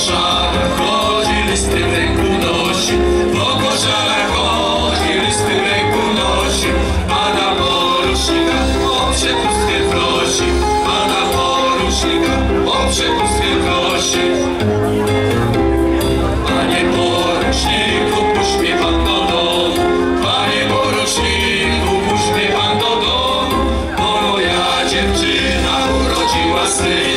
koszarach chodzi, listy ręku nosi, po koszarach chodzi, listy ręku nosi, pana porusznika o przepustkę prosi, pana porusznika o przepustkę prosi. Panie poruszniku, puść pan do domu, panie poruszniku, puść pan do domu, moja dziewczyna urodziła syna.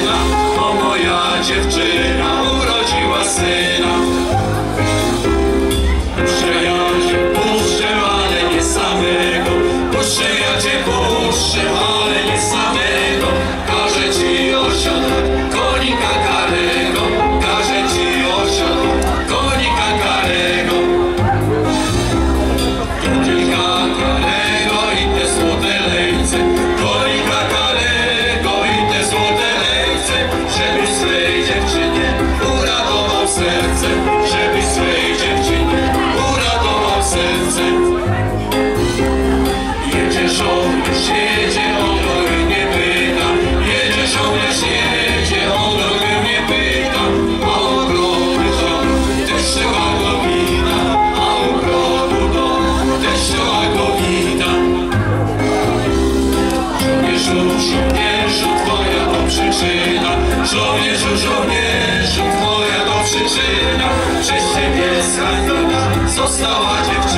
Żołnierzu, żołnierzu, moja to przyczyna Przez ciebie zraniona została dziewczyna.